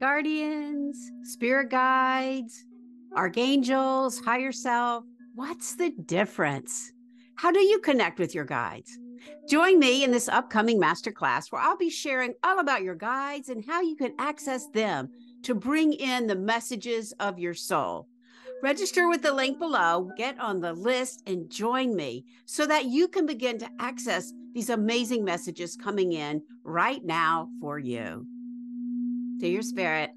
guardians, spirit guides, archangels, higher self. What's the difference? How do you connect with your guides? Join me in this upcoming masterclass where I'll be sharing all about your guides and how you can access them to bring in the messages of your soul. Register with the link below, get on the list, and join me so that you can begin to access these amazing messages coming in right now for you to your spirit.